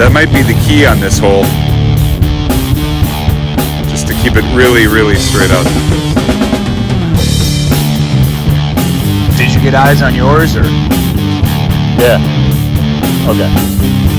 That might be the key on this hole. Just to keep it really, really straight up. Did you get eyes on yours or? Yeah. Okay.